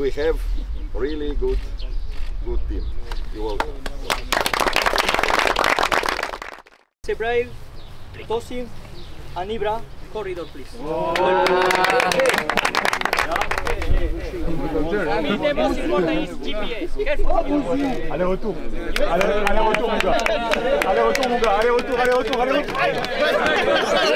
we have really good, good team. You all. welcome. Tosin, and Ibra, corridor please. I mean, the most important is GPS. Careful. Allez-retour. Allez- Allez-retour, mon gars. Allez-retour, mon gars. Allez-retour, allez-retour, allez-retour.